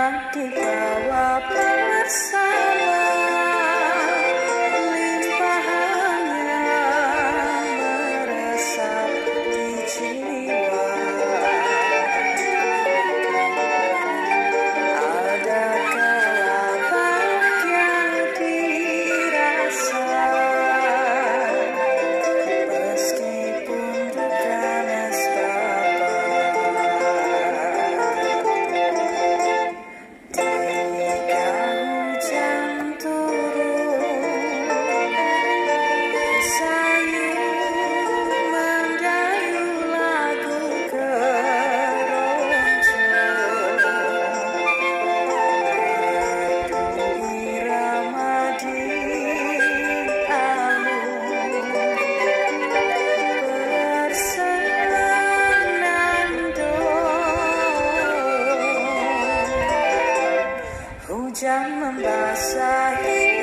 Memang ku jawab hujan membasahi